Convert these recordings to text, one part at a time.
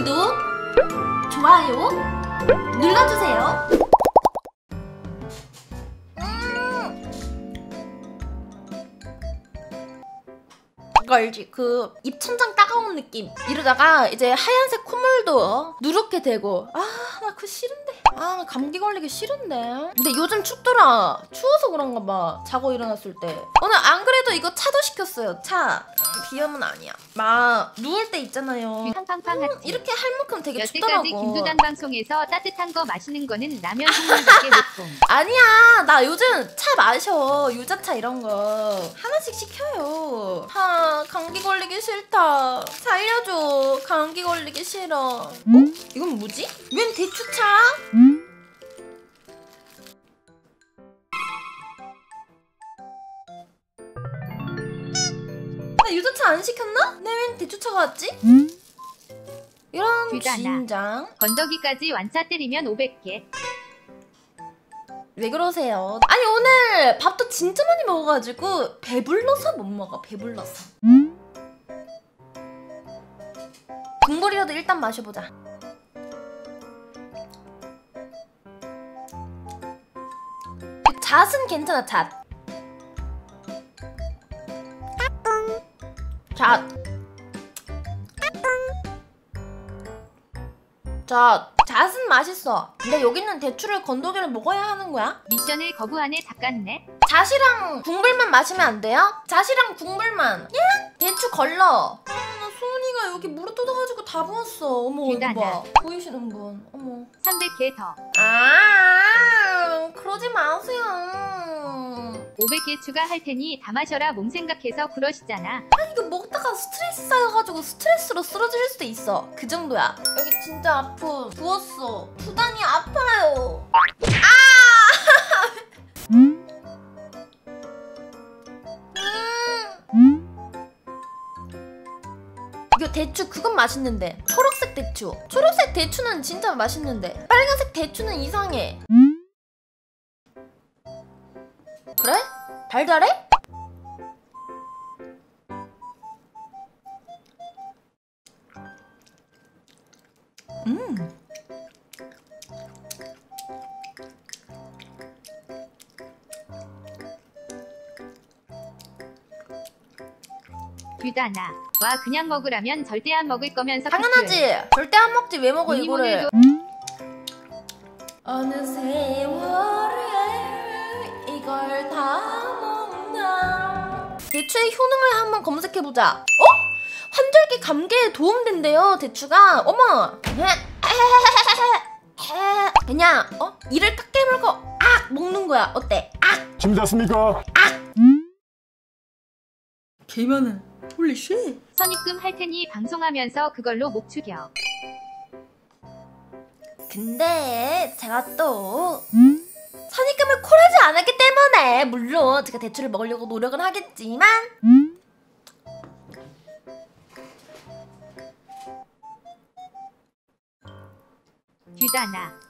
구독, 좋아요 눌러주세요. 그거 알지? 그 입천장 따가운 느낌. 이러다가 이제 하얀색 콧물도 누렇게 되고. 아 나 그거 싫은데. 아 감기 걸리기 싫은데. 근데 요즘 춥더라. 추워서 그런가 봐. 자고 일어났을 때. 오늘 안 그래도 이거 차도 시켰어요 차. 음, 비염은 아니야. 막 누울 때 있잖아요. 팡팡팡 하트. 이렇게 할 만큼 되게 여태까지 춥더라고. 김두단 방송에서 따뜻한 거 마시는 거는 라면 국물밖에 못 봄. 아니야. 나 요즘 차 마셔. 유자차 이런 거. 하나씩 시켜요. 아 감기 걸리기 싫다. 살려줘. 감기 걸리기 싫어. 어? 이건 뭐지? 웬 대추차? 나 유자차 안 시켰나? 내웬 대추차가 왔지? 이런 귀가 나. 진장 건더기까지 완차 때리면 500개. 왜 그러세요? 아니 오늘 밥도 진짜 많이 먹어가지고 배불러서 못 먹어 배불러서 국물이라도 일단 마셔보자 잣은 괜찮아 잣 잣. 잣. 잣은 맛있어. 근데 여기는 대추를 건더기를 먹어야 하는 거야? 미션을 거부하네 닦았네. 잣이랑 국물만 마시면 안 돼요? 잣이랑 국물만. 예? 대추 걸러. 아, 나 소은이가 여기 물을 뜯어가지고 다 부었어. 어머 이거. 봐. 보이시는 분. 어머. 300개 더. 아, 그러지 마세요. 500개 추가할 테니 다 마셔라 몸 생각해서 그러시잖아. 이 거 먹다가 스트레스 쌓여가지고 스트레스로 쓰러질 수도 있어. 그 정도야. 여기 진짜 아프. 부었어. 부단이 아파요. 아! 음. 이거 대추 그건 맛있는데 초록색 대추 초록색 대추는 진짜 맛있는데 빨간색 대추는 이상해 그래? 달달해? 음. 귀다나. 와 그냥 먹으라면 절대 안 먹을 거면서 당연하지. 절대 안 먹지. 왜 먹어 이거를? 모델도- 어느 세월에 이걸 다 먹나? 대추의 효능을 한번 검색해보자. 어? 환절기 감기에 도움된대요 대추가 어머 그냥 어? 이를 딱 깨물고 악 먹는 거야 어때? 악 준비됐습니까? 개면은 holy shit 선입금 할 테니 방송하면서 그걸로 목 죽여. 근데 제가 또 선입금을 콜하지 않았기 때문에 물론 제가 대출을 먹으려고 노력은 하겠지만 귀 다나. 내이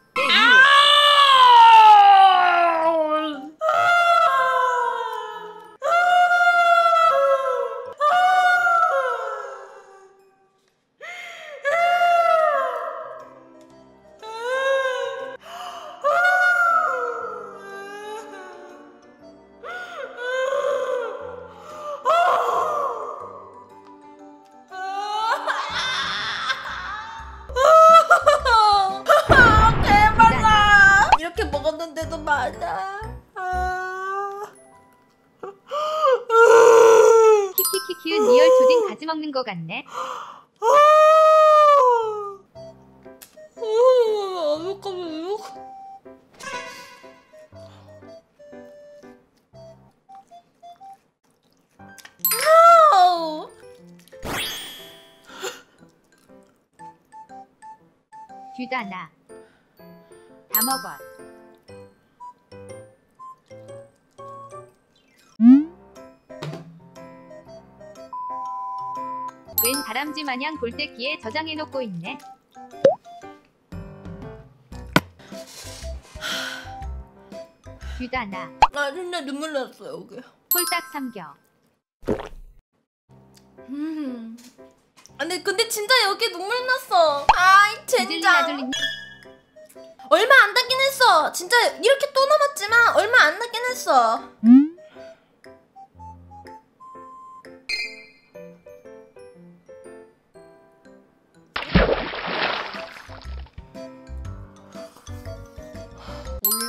가지 먹는 거 같네. 귀다나. 다 먹어. 웬 다람쥐 마냥 골대기에 저장해놓고 있네. 귀다나. 나 진짜 눈물 났어 여기 홀딱 삼겨. 음. 근데 근데 진짜 여기 눈물 났어. 아이 젠장. 얼마 안 남긴 했어. 진짜 이렇게 또 남았지만 얼마 안 남긴 했어.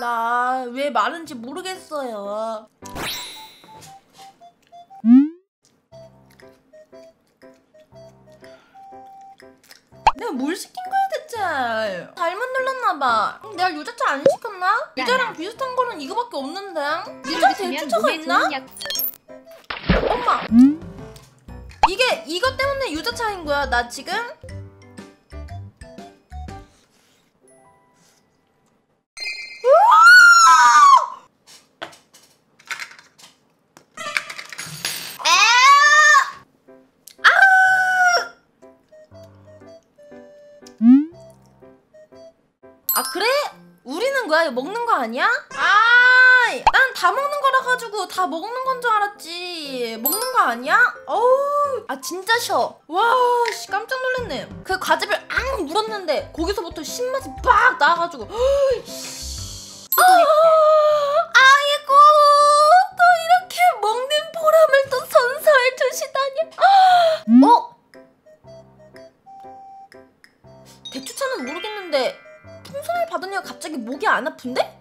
몰라. 왜 많은지 모르겠어요. 내가 뭘 시킨 거야 대체? 잘못 눌렀나봐. 내가 유자차 안 시켰나? 유자랑 비슷한 거는 이거밖에 없는데. 유자 대추차가 있나? 엄마. 이게 이것 때문에 유자차인 거야 나 지금? 아 그래? 우리는 거야? 먹는 거 아니야? 아, 난 다 먹는 거라 가지고 다 먹는 건 줄 알았지. 먹는 거 아니야? 어우, 아 진짜 셔. 와, 씨 깜짝 놀랐네. 그 과즙을 앙 물었는데 거기서부터 신맛이 빡 나와가지고. 어이, 씨. 안 아픈데?